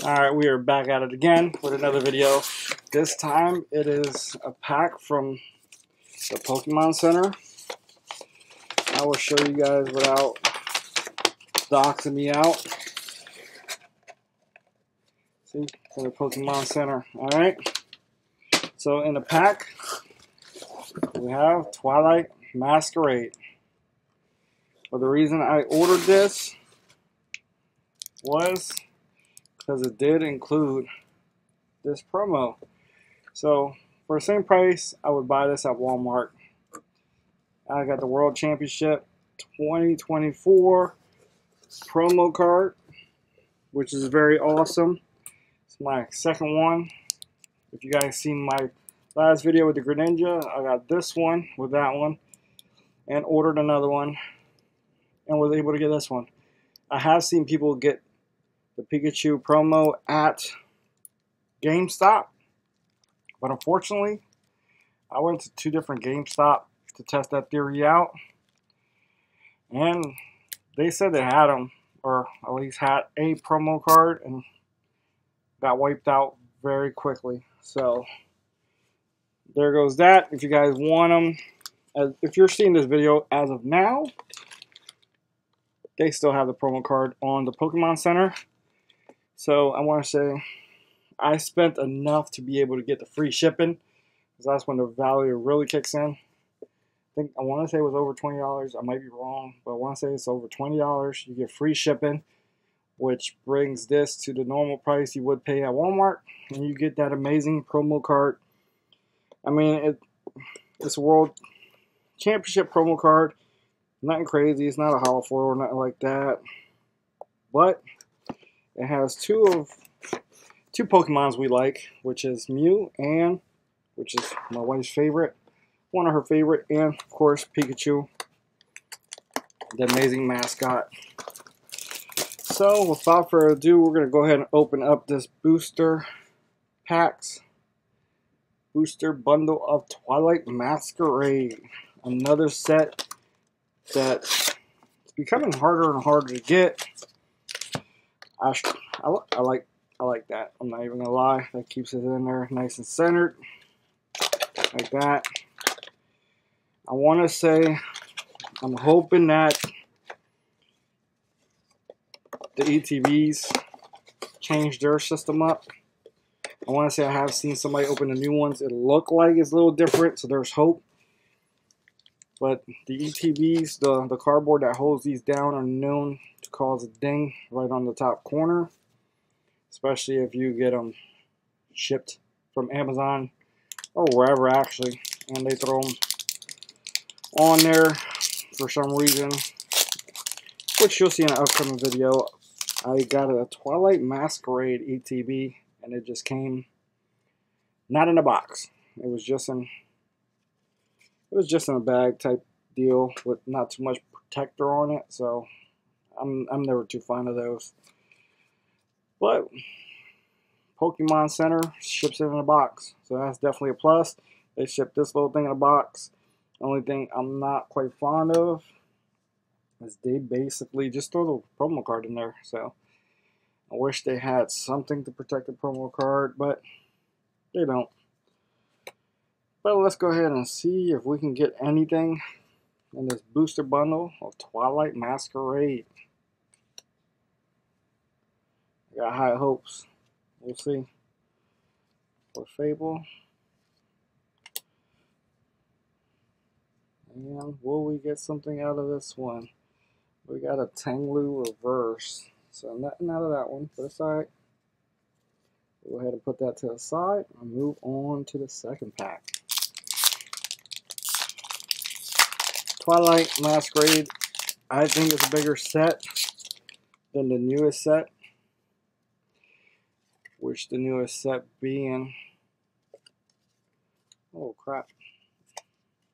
Alright, we are back at it again with another video. This time it is a pack from the Pokemon Center. I will show you guys without doxing me out. See, from the Pokemon Center. Alright. So in the pack, we have Twilight Masquerade. But the reason I ordered this was because it did include this promo. So for the same price, I would buy this at Walmart. I got the World Championship 2024 promo card, which is very awesome. It's my second one. If you guys seen my last video with the Greninja, I got this one with that one and ordered another one and was able to get this one. I have seen people get the Pikachu promo at GameStop. But unfortunately, I went to two different GameStop to test that theory out. And they said they had them, or at least had a promo card, and got wiped out very quickly. So there goes that. If you guys want them, if you're seeing this video as of now, they still have the promo card on the Pokemon Center. So I want to say I spent enough to be able to get the free shipping because that's when the value really kicks in. I think I want to say it was over twenty dollars. I might be wrong, but I want to say it's over twenty dollars. You get free shipping, which brings this to the normal price you would pay at Walmart, and you get that amazing promo card. I mean, it it's a world championship promo card. Nothing crazy. It's not a hollow foil or nothing like that, but it has two of two Pokemons we like, which is Mew and which is my wife's favorite, one of her favorite, and of course Pikachu, the amazing mascot. So without further ado, we're gonna go ahead and open up this booster packs booster bundle of Twilight Masquerade. Another set that it's becoming harder and harder to get. I, I, I like I like that. I'm not even gonna lie. That keeps it in there nice and centered, like that. I want to say, I'm hoping that the ETBs change their system up. I want to say I have seen somebody open the new ones. It looked like it's a little different, so there's hope. But the ETBs, the, the cardboard that holds these down are known to cause a ding right on the top corner. Especially if you get them shipped from Amazon or wherever actually. And they throw them on there for some reason. Which you'll see in an upcoming video. I got a Twilight Masquerade ETB and it just came not in a box. It was just in it was just in a bag type deal with not too much protector on it, so I'm I'm never too fond of those. But Pokemon Center ships it in a box, so that's definitely a plus. They ship this little thing in a box. Only thing I'm not quite fond of is they basically just throw the promo card in there. So I wish they had something to protect the promo card, but they don't. But let's go ahead and see if we can get anything in this booster bundle of Twilight Masquerade. got high hopes. We'll see. For Fable. And will we get something out of this one? We got a Tanglu reverse. So nothing out of that one. Put aside. Go ahead and put that to the side and move on to the second pack. Twilight Masquerade, I think it's a bigger set than the newest set. Which the newest set being, oh crap,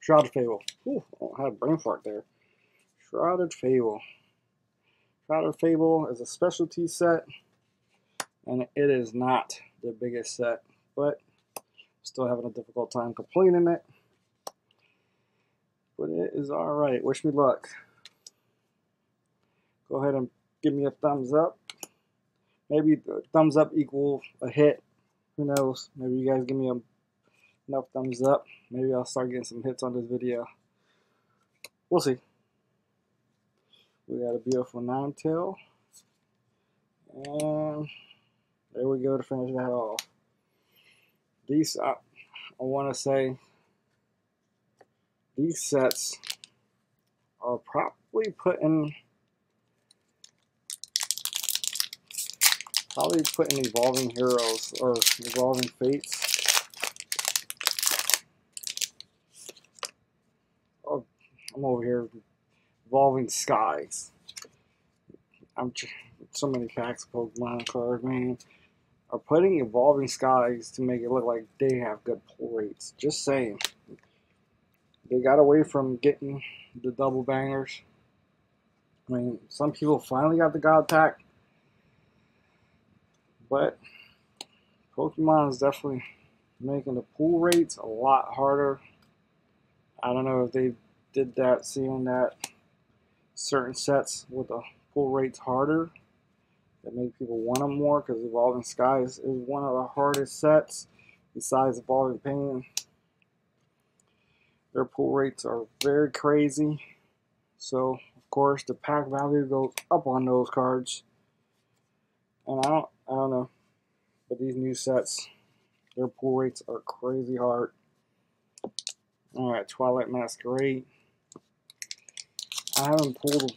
Shrouded Fable. Ooh, I had a brain fart there. Shrouded Fable. Shrouded Fable is a specialty set, and it is not the biggest set, but still having a difficult time completing it but it is alright. Wish me luck. Go ahead and give me a thumbs up. maybe thumbs up equal a hit. Who knows? Maybe you guys give me a, enough thumbs up. Maybe I'll start getting some hits on this video. We'll see. We got a beautiful nine tail. And there we go to finish that off. These, I, I want to say, these sets are probably putting probably putting evolving heroes or evolving fates. Oh, I'm over here evolving skies. I'm so many packs of Pokemon cards, man. Are putting evolving skies to make it look like they have good pull rates. Just saying. They got away from getting the double bangers. I mean, some people finally got the God Pack. But Pokemon is definitely making the pull rates a lot harder. I don't know if they did that, seeing that certain sets with the pull rates harder that make people want them more because Evolving Skies is one of the hardest sets besides Evolving Pain. Their pull rates are very crazy. So, of course, the pack value goes up on those cards. And I don't, I don't know. But these new sets, their pull rates are crazy hard. Alright, Twilight Masquerade. I haven't pulled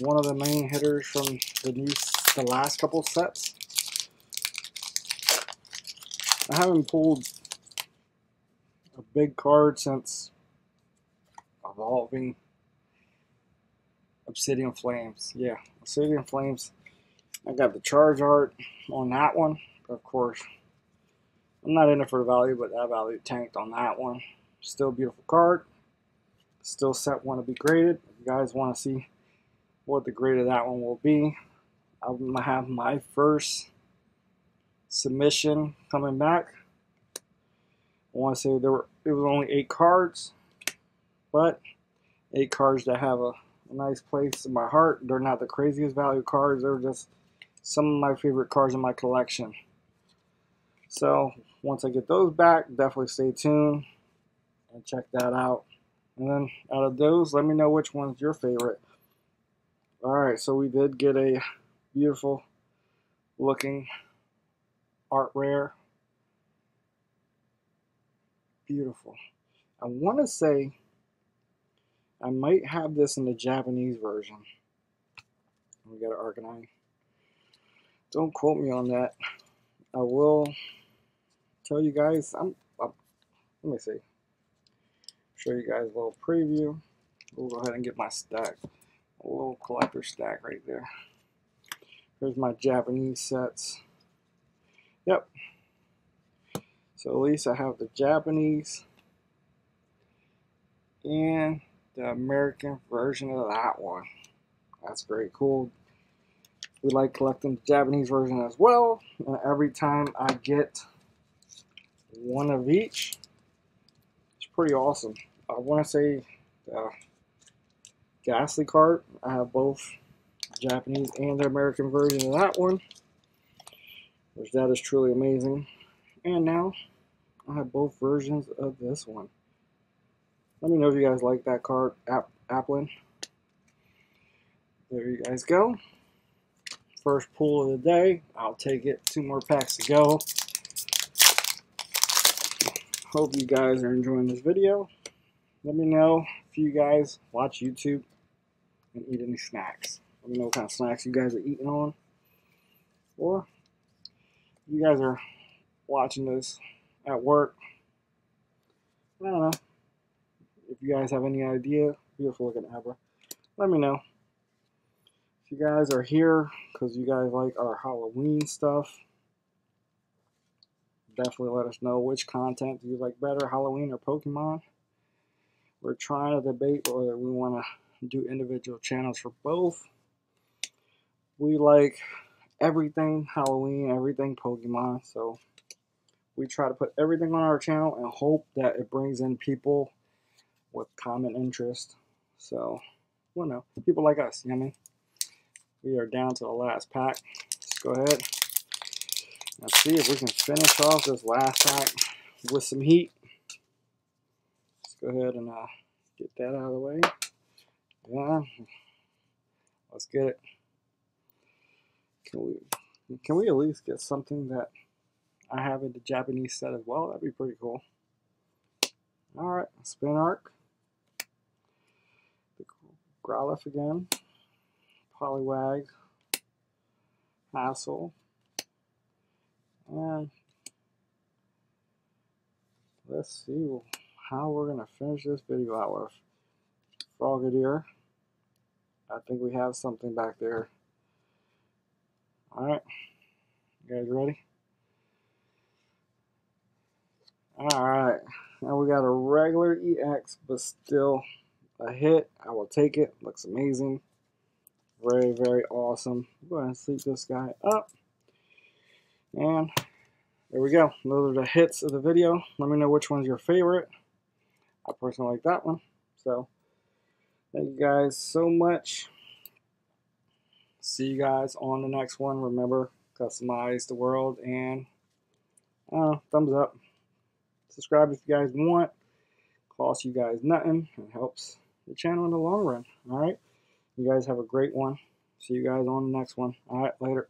one of the main hitters from the new the last couple sets. I haven't pulled a big card since Evolving Obsidian Flames. Yeah, Obsidian Flames. I got the Charizard on that one. Of course, I'm not in it for the value, but that value tanked on that one. Still beautiful card. Still set one to be graded. If you guys want to see what the grade of that one will be, I'm going to have my first submission coming back. I want to say there were it was only eight cards, but eight cards that have a, a nice place in my heart. They're not the craziest value cards. They're just some of my favorite cards in my collection. So once I get those back, definitely stay tuned and check that out. And then out of those, let me know which one's your favorite. Alright, so we did get a beautiful looking art rare. Beautiful. I want to say I might have this in the Japanese version. We got an Arcanine. Don't quote me on that. I will tell you guys. I'm, I'm let me see. Show you guys a little preview. We'll go ahead and get my stack. A little collector stack right there. Here's my Japanese sets. Yep. So at least I have the Japanese and the American version of that one. That's very cool. We like collecting the Japanese version as well. And every time I get one of each, it's pretty awesome. I want to say the Gastly card. I have both Japanese and the American version of that one, which that is truly amazing. And now I have both versions of this one. Let me know if you guys like that card, App Applin. There you guys go. First pull of the day. I'll take it. Two more packs to go. Hope you guys are enjoying this video. Let me know if you guys watch YouTube and eat any snacks. Let me know what kind of snacks you guys are eating on. Or you guys are watching this at work. I don't know. If you guys have any idea, beautiful looking ever, let me know. If you guys are here because you guys like our Halloween stuff, definitely let us know which content do you like better, Halloween or Pokemon. We're trying to debate whether we want to do individual channels for both we like everything Halloween, everything Pokemon. So we try to put everything on our channel and hope that it brings in people with common interest. So, well, no, people like us, you know what I mean? We are down to the last pack. Let's go ahead. Let's see if we can finish off this last pack with some heat. Let's go ahead and uh, get that out of the way. Yeah, let's get it. Can we can we at least get something that I have in the Japanese set as well? That'd be pretty cool. All right, Spinarak. The Growlithe again. Poliwag. Hassel. And let's see how we're going to finish this video out with. Frogadier. I think we have something back there. Alright. You guys ready? Alright. Now we got a regular EX, but still a hit. I will take it. Looks amazing. Very, very awesome. Go ahead and sleep this guy up. And there we go. Those are the hits of the video. Let me know which one's your favorite. I personally like that one. So, thank you guys so much. See you guys on the next one. Remember, customize the world and uh, thumbs up. Subscribe if you guys want. Costs you guys nothing. It helps the channel in the long run. All right. You guys have a great one. See you guys on the next one. All right. Later.